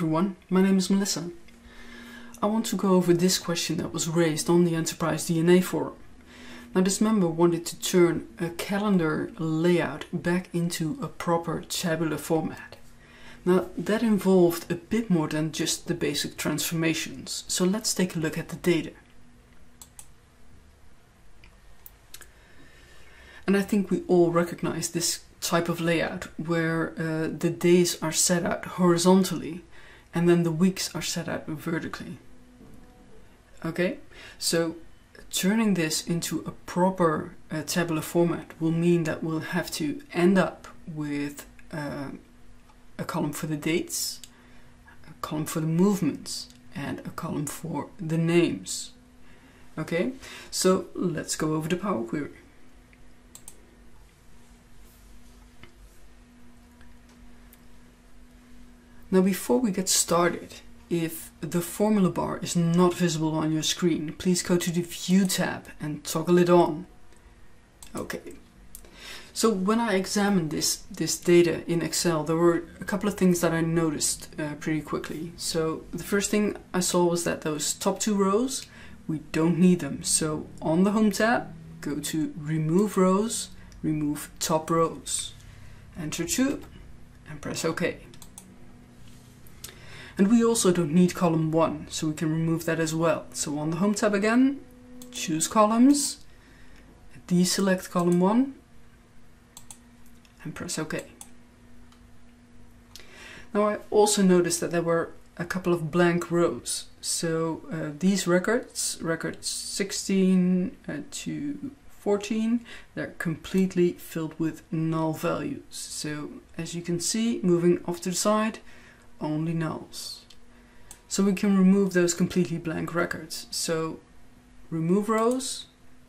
everyone, my name is Melissa. I want to go over this question that was raised on the Enterprise DNA forum. Now this member wanted to turn a calendar layout back into a proper tabular format. Now that involved a bit more than just the basic transformations, so let's take a look at the data. And I think we all recognize this type of layout where uh, the days are set out horizontally and then the weeks are set out vertically. Okay, so turning this into a proper uh, tabular format will mean that we'll have to end up with uh, a column for the dates, a column for the movements, and a column for the names. Okay, so let's go over the Power Query. Now before we get started, if the formula bar is not visible on your screen, please go to the View tab and toggle it on. Okay. So when I examined this, this data in Excel, there were a couple of things that I noticed uh, pretty quickly. So the first thing I saw was that those top two rows, we don't need them. So on the Home tab, go to Remove Rows, remove top rows. Enter 2, and press OK. And we also don't need column 1, so we can remove that as well. So on the Home tab again, choose columns, deselect column 1, and press OK. Now I also noticed that there were a couple of blank rows. So uh, these records, records 16 uh, to 14, they're completely filled with null values. So as you can see, moving off to the side, only nulls. So we can remove those completely blank records. So remove rows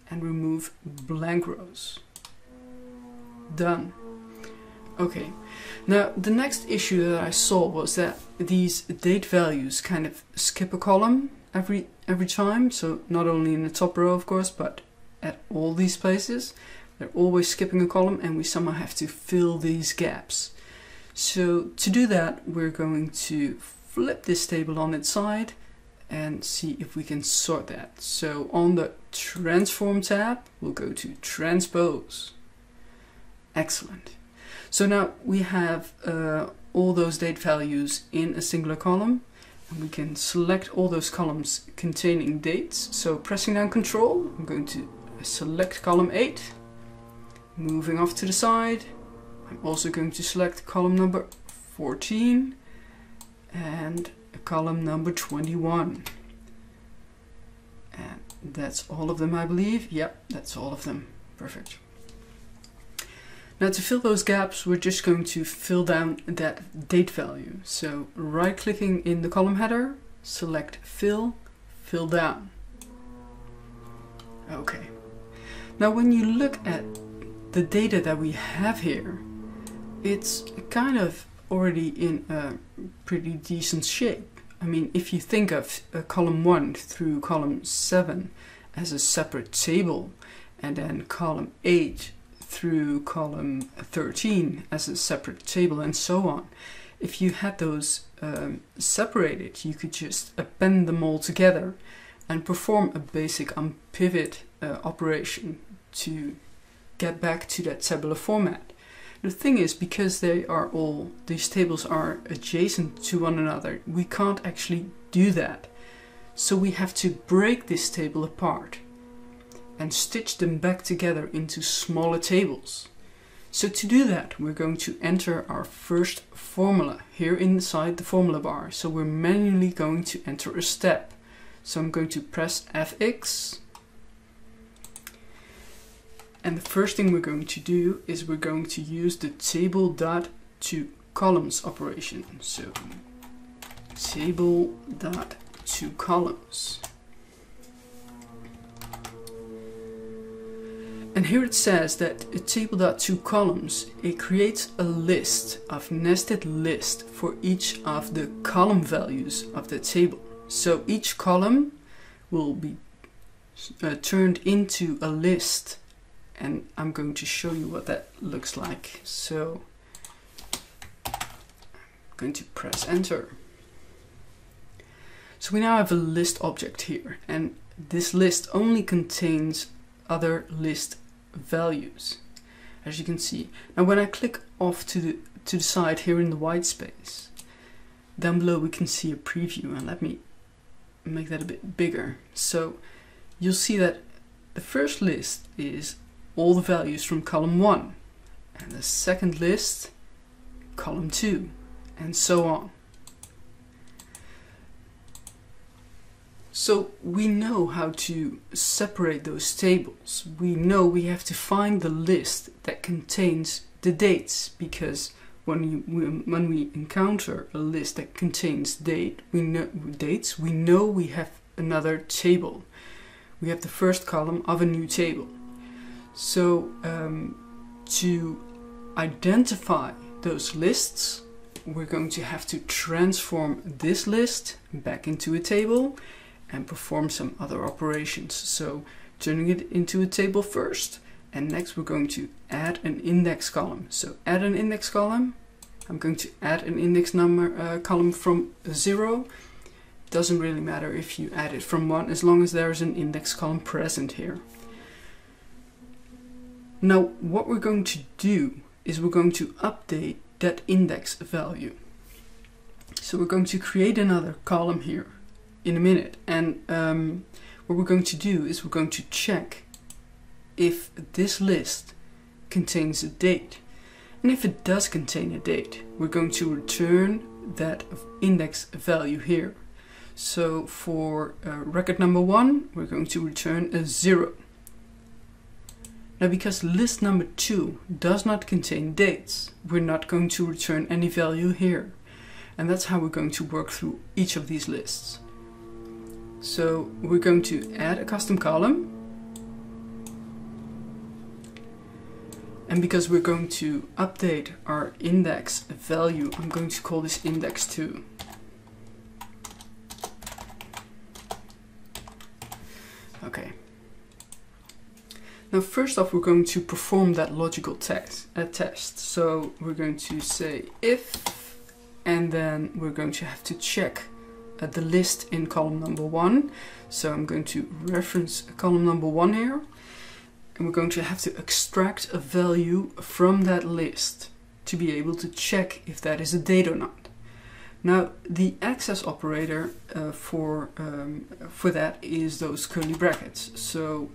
and remove blank rows. Done. Okay, now the next issue that I saw was that these date values kind of skip a column every every time. So not only in the top row, of course, but at all these places. They're always skipping a column and we somehow have to fill these gaps. So to do that, we're going to flip this table on its side and see if we can sort that. So on the transform tab, we'll go to transpose. Excellent. So now we have uh, all those date values in a singular column and we can select all those columns containing dates. So pressing down control, I'm going to select column 8, moving off to the side, I'm also going to select column number 14 and column number 21. And that's all of them, I believe. Yep, that's all of them. Perfect. Now to fill those gaps, we're just going to fill down that date value. So right clicking in the column header, select fill, fill down. Okay. Now when you look at the data that we have here, it's kind of already in a pretty decent shape. I mean, if you think of uh, column 1 through column 7 as a separate table, and then column 8 through column 13 as a separate table, and so on, if you had those um, separated, you could just append them all together and perform a basic unpivot uh, operation to get back to that tabular format. The thing is, because they are all, these tables are adjacent to one another, we can't actually do that. So we have to break this table apart and stitch them back together into smaller tables. So to do that, we're going to enter our first formula here inside the formula bar. So we're manually going to enter a step. So I'm going to press Fx and the first thing we're going to do is we're going to use the table dot to columns operation. So table dot to columns. And here it says that a table dot to columns, it creates a list of nested list for each of the column values of the table. So each column will be uh, turned into a list and I'm going to show you what that looks like. So I'm going to press enter. So we now have a list object here, and this list only contains other list values, as you can see. Now when I click off to the, to the side here in the white space, down below we can see a preview, and let me make that a bit bigger. So you'll see that the first list is all the values from column 1, and the second list, column 2, and so on. So we know how to separate those tables. We know we have to find the list that contains the dates because when, you, when we encounter a list that contains date, we know dates, we know we have another table. We have the first column of a new table. So um, to identify those lists, we're going to have to transform this list back into a table and perform some other operations. So turning it into a table first, and next we're going to add an index column. So add an index column. I'm going to add an index number uh, column from zero. Doesn't really matter if you add it from one, as long as there is an index column present here. Now, what we're going to do is we're going to update that index value. So we're going to create another column here in a minute. And um, what we're going to do is we're going to check if this list contains a date. And if it does contain a date, we're going to return that index value here. So for uh, record number one, we're going to return a zero. Now because list number two does not contain dates, we're not going to return any value here. And that's how we're going to work through each of these lists. So we're going to add a custom column. And because we're going to update our index value, I'm going to call this index 2. Okay. Now first off we're going to perform that logical text, a test. So we're going to say if and then we're going to have to check uh, the list in column number one. So I'm going to reference column number one here. And we're going to have to extract a value from that list to be able to check if that is a date or not. Now the access operator uh, for, um, for that is those curly brackets. So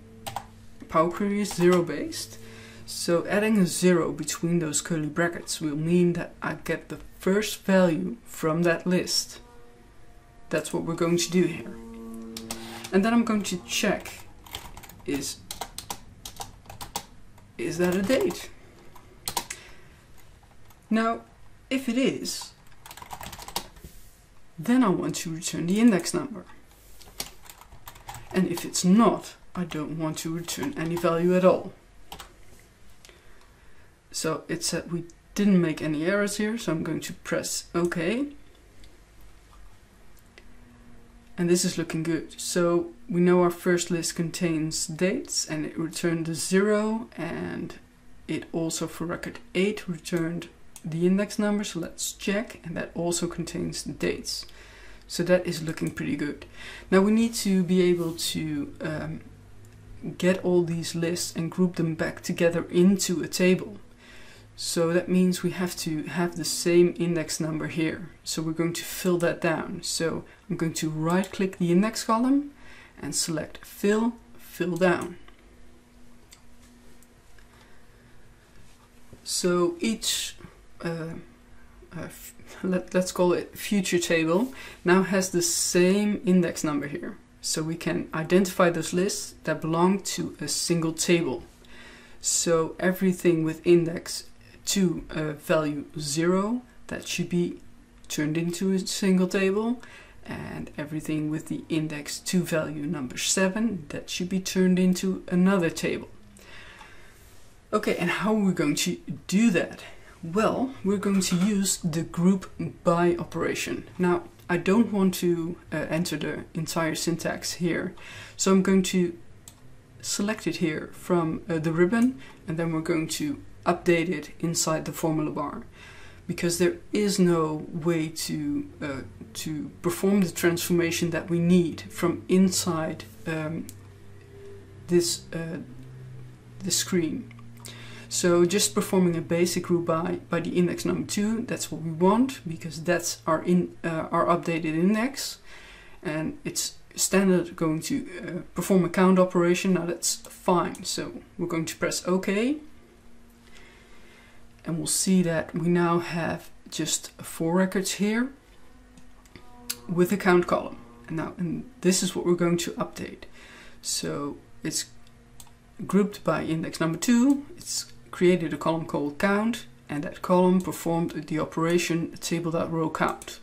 Power Query is zero based. So adding a zero between those curly brackets will mean that I get the first value from that list. That's what we're going to do here. And then I'm going to check is is that a date? Now, if it is, then I want to return the index number. And if it's not, I don't want to return any value at all. So it said we didn't make any errors here, so I'm going to press OK. And this is looking good. So we know our first list contains dates and it returned a zero and it also for record 8 returned the index number. So let's check and that also contains the dates. So that is looking pretty good. Now we need to be able to um, get all these lists and group them back together into a table. So that means we have to have the same index number here. So we're going to fill that down. So I'm going to right click the index column and select fill, fill down. So each, uh, uh, let, let's call it future table, now has the same index number here. So we can identify those lists that belong to a single table. So everything with index to a value 0 that should be turned into a single table and everything with the index to value number 7 that should be turned into another table. Okay, and how are we going to do that? Well, we're going to use the group by operation. Now, I don't want to uh, enter the entire syntax here, so I'm going to select it here from uh, the ribbon and then we're going to update it inside the formula bar. because there is no way to uh, to perform the transformation that we need from inside um, this uh, the screen. So just performing a basic group by by the index number two, that's what we want because that's our in uh, our updated index, and it's standard going to uh, perform a count operation. Now that's fine. So we're going to press OK and we'll see that we now have just four records here with a count column. And now, and this is what we're going to update. So it's grouped by index number two. It's created a column called count, and that column performed the operation table.row count.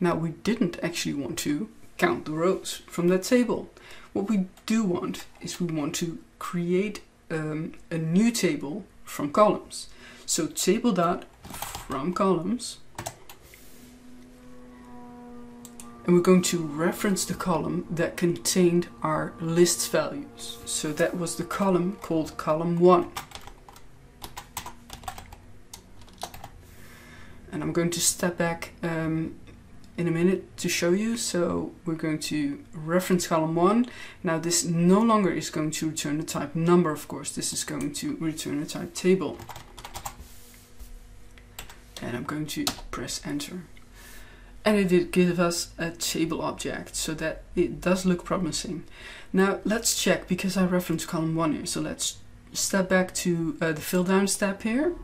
Now we didn't actually want to count the rows from that table. What we do want is we want to create um, a new table from columns. So table dot from columns. And we're going to reference the column that contained our list values. So that was the column called column one. And I'm going to step back um, in a minute to show you. So we're going to reference column one. Now this no longer is going to return the type number, of course. This is going to return a type table and I'm going to press enter. And it did give us a table object, so that it does look promising. Now let's check, because I referenced column 1 here, so let's step back to uh, the fill down step here.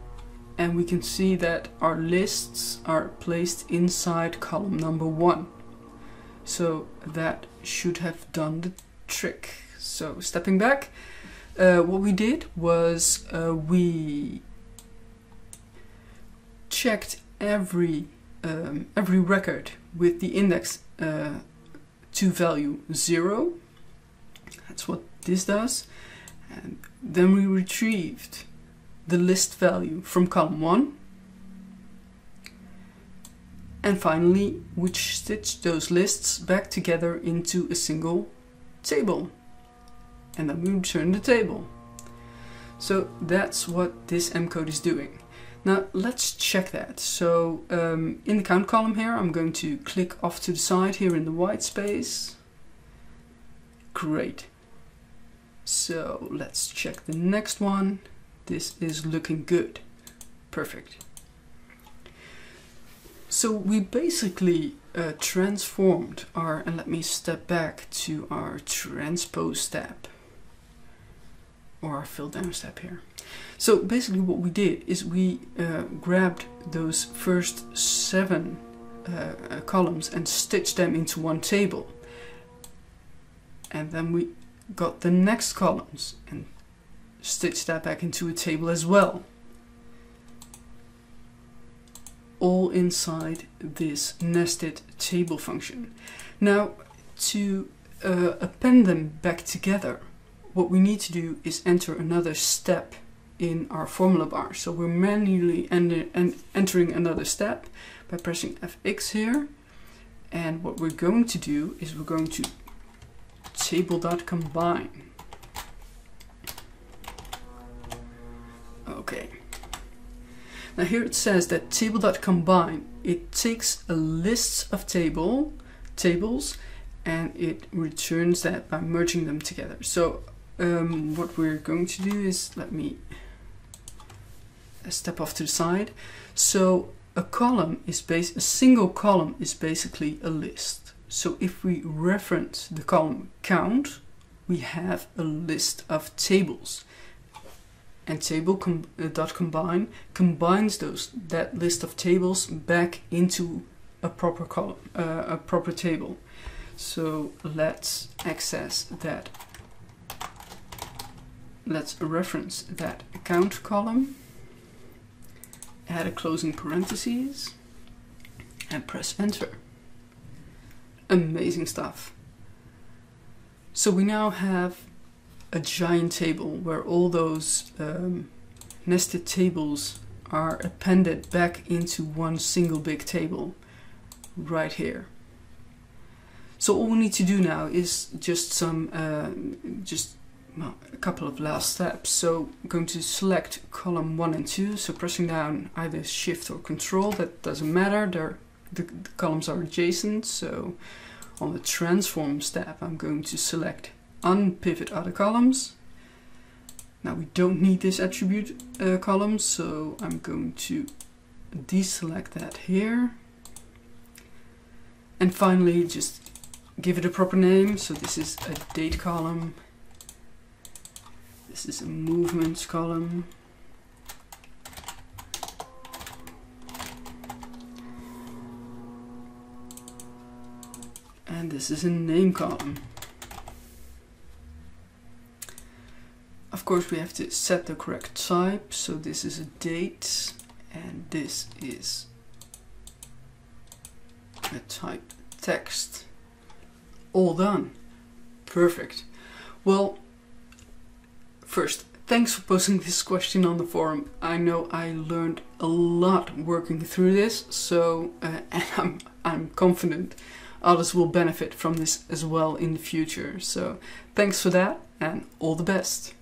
And we can see that our lists are placed inside column number 1. So that should have done the trick. So stepping back, uh, what we did was uh, we checked every um, every record with the index uh, to value zero. That's what this does. And then we retrieved the list value from column one. And finally, we stitch those lists back together into a single table. And then we return the table. So that's what this M code is doing. Now let's check that. So um, in the count column here, I'm going to click off to the side here in the white space. Great. So let's check the next one. This is looking good. Perfect. So we basically uh, transformed our, and let me step back to our transpose step or our fill down step here. So basically what we did is we uh, grabbed those first seven uh, columns and stitched them into one table. And then we got the next columns and stitched that back into a table as well. All inside this nested table function. Now to uh, append them back together, what we need to do is enter another step in our formula bar. So we're manually en entering another step by pressing Fx here. And what we're going to do is we're going to table.combine. Now here it says that table.combine, it takes a list of table tables and it returns that by merging them together. So um, what we're going to do is, let me step off to the side. So a column is base a single column is basically a list. So if we reference the column count, we have a list of tables. And table com uh, dot combine combines those that list of tables back into a proper column, uh, a proper table. So let's access that. Let's reference that count column add a closing parentheses, and press enter. Amazing stuff. So we now have a giant table where all those um, nested tables are appended back into one single big table right here. So all we need to do now is just some, uh, just well, a couple of last steps. So I'm going to select column 1 and 2, so pressing down either shift or control, that doesn't matter, They're, the, the columns are adjacent, so on the transform step I'm going to select unpivot other columns. Now we don't need this attribute uh, column, so I'm going to deselect that here. And finally just give it a proper name, so this is a date column this is a movements column. And this is a name column. Of course we have to set the correct type, so this is a date and this is a type text. All done. Perfect. Well, First, thanks for posting this question on the forum. I know I learned a lot working through this, so uh, and I'm I'm confident others will benefit from this as well in the future. So thanks for that and all the best.